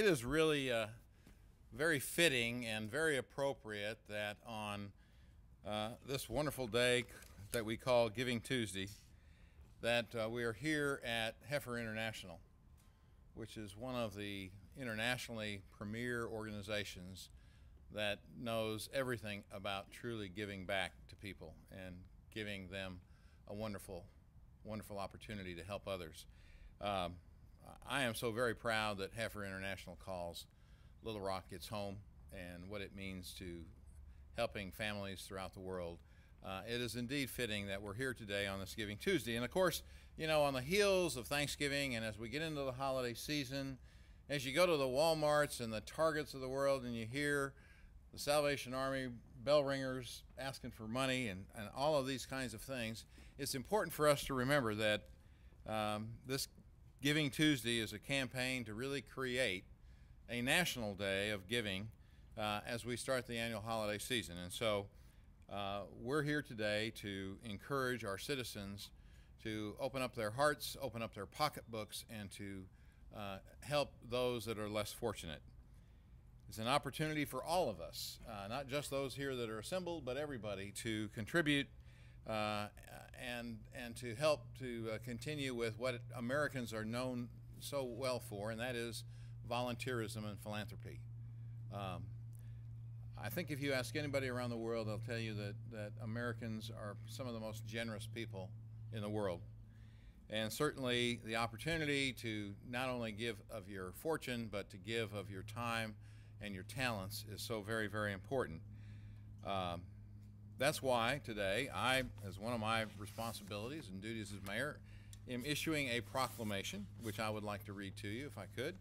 it is really uh, very fitting and very appropriate that on uh, this wonderful day that we call Giving Tuesday, that uh, we are here at Heifer International, which is one of the internationally premier organizations that knows everything about truly giving back to people and giving them a wonderful, wonderful opportunity to help others. Um, I am so very proud that Heifer International calls Little Rock its home and what it means to helping families throughout the world. Uh, it is indeed fitting that we're here today on this Giving Tuesday. And of course, you know, on the heels of Thanksgiving and as we get into the holiday season, as you go to the Walmarts and the Targets of the world and you hear the Salvation Army bell ringers asking for money and, and all of these kinds of things, it's important for us to remember that um, this Giving Tuesday is a campaign to really create a national day of giving uh, as we start the annual holiday season. And so uh, we're here today to encourage our citizens to open up their hearts, open up their pocketbooks, and to uh, help those that are less fortunate. It's an opportunity for all of us, uh, not just those here that are assembled, but everybody to contribute uh, and and to help to uh, continue with what Americans are known so well for, and that is volunteerism and philanthropy. Um, I think if you ask anybody around the world, they'll tell you that, that Americans are some of the most generous people in the world. And certainly the opportunity to not only give of your fortune, but to give of your time and your talents is so very, very important. Um, that's why today I, as one of my responsibilities and duties as mayor, am issuing a proclamation, which I would like to read to you if I could.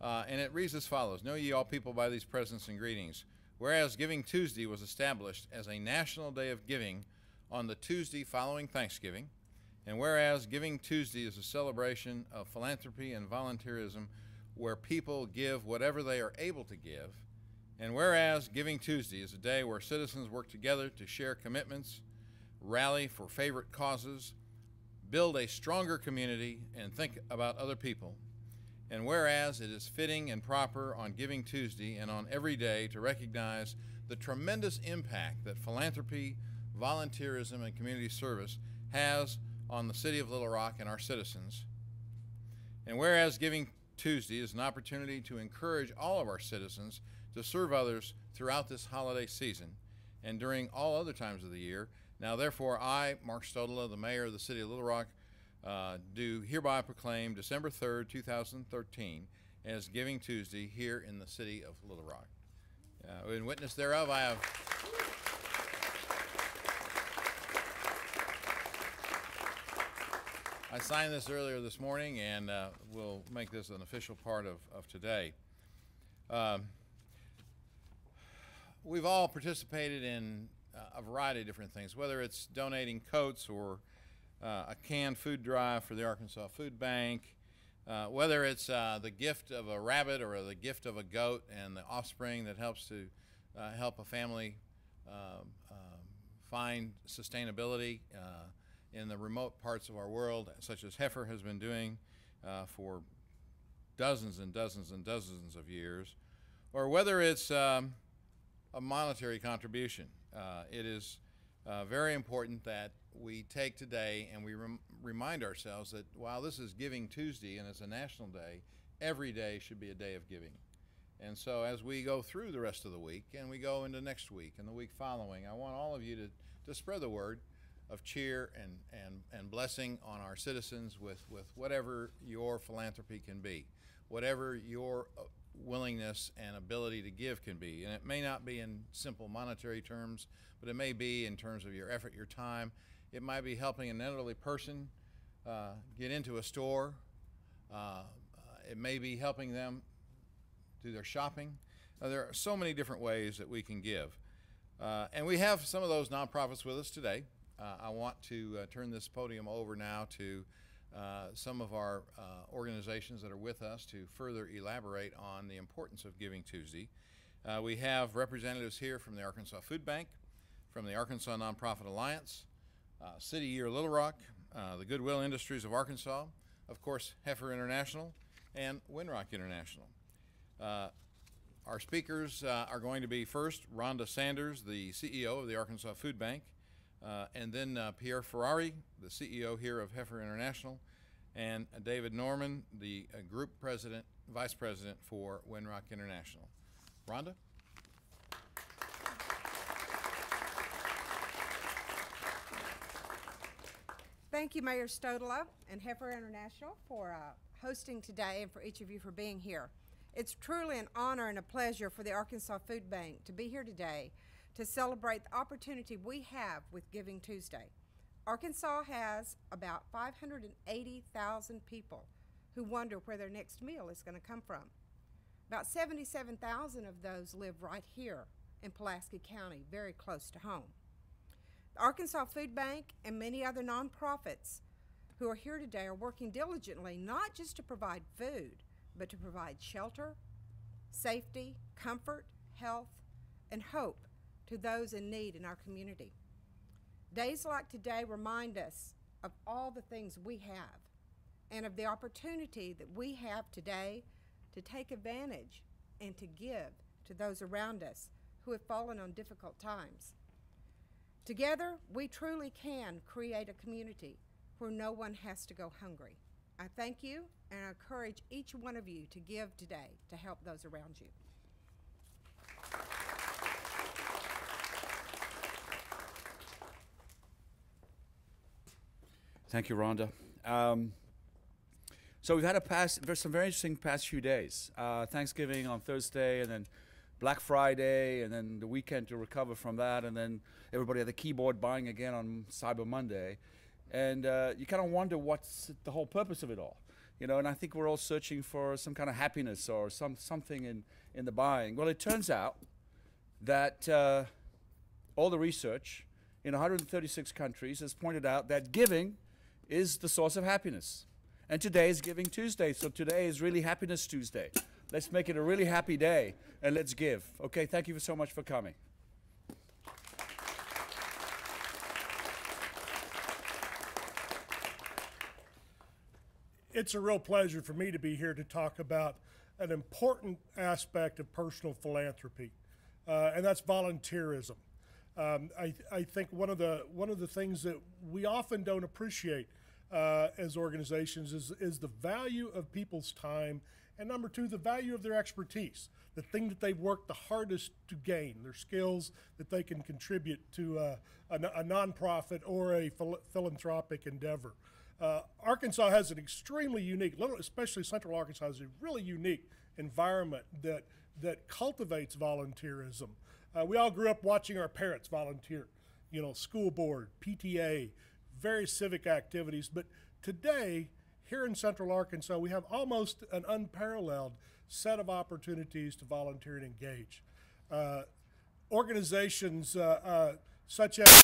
Uh, and it reads as follows Know ye all people by these presents and greetings. Whereas Giving Tuesday was established as a national day of giving on the Tuesday following Thanksgiving, and whereas Giving Tuesday is a celebration of philanthropy and volunteerism where people give whatever they are able to give, and whereas Giving Tuesday is a day where citizens work together to share commitments, rally for favorite causes, build a stronger community, and think about other people. And whereas it is fitting and proper on Giving Tuesday and on every day to recognize the tremendous impact that philanthropy, volunteerism, and community service has on the city of Little Rock and our citizens. And whereas Giving Tuesday is an opportunity to encourage all of our citizens to serve others throughout this holiday season and during all other times of the year. Now, therefore, I, Mark Stodola, the mayor of the city of Little Rock, uh, do hereby proclaim December 3rd, 2013 as Giving Tuesday here in the city of Little Rock. Uh, in witness thereof, I have. I signed this earlier this morning, and uh, we'll make this an official part of, of today. Um, we've all participated in uh, a variety of different things, whether it's donating coats or uh, a canned food drive for the Arkansas Food Bank, uh, whether it's uh, the gift of a rabbit or the gift of a goat and the offspring that helps to uh, help a family um, um, find sustainability uh, in the remote parts of our world, such as Heifer has been doing for dozens and dozens and dozens of years, or whether it's um, a monetary contribution. Uh, it is uh, very important that we take today and we rem remind ourselves that while this is Giving Tuesday and it's a national day, every day should be a day of giving. And so as we go through the rest of the week and we go into next week and the week following, I want all of you to, to spread the word of cheer and, and, and blessing on our citizens with, with whatever your philanthropy can be, whatever your uh, willingness and ability to give can be. And it may not be in simple monetary terms, but it may be in terms of your effort, your time. It might be helping an elderly person uh, get into a store. Uh, it may be helping them do their shopping. Uh, there are so many different ways that we can give. Uh, and we have some of those nonprofits with us today. Uh, I want to uh, turn this podium over now to uh, some of our uh, organizations that are with us to further elaborate on the importance of Giving Tuesday. Uh, we have representatives here from the Arkansas Food Bank, from the Arkansas Nonprofit Alliance, uh, City Year Little Rock, uh, the Goodwill Industries of Arkansas, of course, Heifer International, and Winrock International. Our speakers are going to be first Rhonda Sanders, the CEO of the Arkansas Food Bank, uh, and then uh, Pierre Ferrari, the CEO here of Heifer International, and David Norman, the uh, group president, vice president for Winrock International. Rhonda? Thank you, Mayor Stodola and Heifer International for uh, hosting today and for each of you for being here. It's truly an honor and a pleasure for the Arkansas Food Bank to be here today to celebrate the opportunity we have with Giving Tuesday. Arkansas has about 580,000 people who wonder where their next meal is going to come from. About 77,000 of those live right here in Pulaski County, very close to home. The Arkansas Food Bank and many other nonprofits who are here today are working diligently not just to provide food, but to provide shelter, safety, comfort, health, and hope to those in need in our community. Days like today remind us of all the things we have and of the opportunity that we have today to take advantage and to give to those around us who have fallen on difficult times. Together, we truly can create a community where no one has to go hungry. I thank you and I encourage each one of you to give today to help those around you. Thank you, Rhonda. Um, so we've had a past, some very interesting past few days. Uh, Thanksgiving on Thursday, and then Black Friday, and then the weekend to recover from that, and then everybody at the keyboard buying again on Cyber Monday. And uh, you kind of wonder what's the whole purpose of it all. You know, and I think we're all searching for some kind of happiness or some, something in, in the buying. Well, it turns out that uh, all the research in 136 countries has pointed out that giving is the source of happiness. And today is Giving Tuesday, so today is really Happiness Tuesday. Let's make it a really happy day and let's give. Okay, thank you so much for coming. It's a real pleasure for me to be here to talk about an important aspect of personal philanthropy, uh, and that's volunteerism. Um, I, I, think one of the one of the things that we often don't appreciate uh, as organizations is, is the value of people's time, and number two, the value of their expertise, the thing that they've worked the hardest to gain, their skills that they can contribute to uh, a, a nonprofit or a phil philanthropic endeavor. Uh, Arkansas has an extremely unique, especially Central Arkansas, has a really unique environment that that cultivates volunteerism. Uh, we all grew up watching our parents volunteer, you know, school board, PTA, various civic activities. But today, here in Central Arkansas, we have almost an unparalleled set of opportunities to volunteer and engage. Uh, organizations uh, uh such as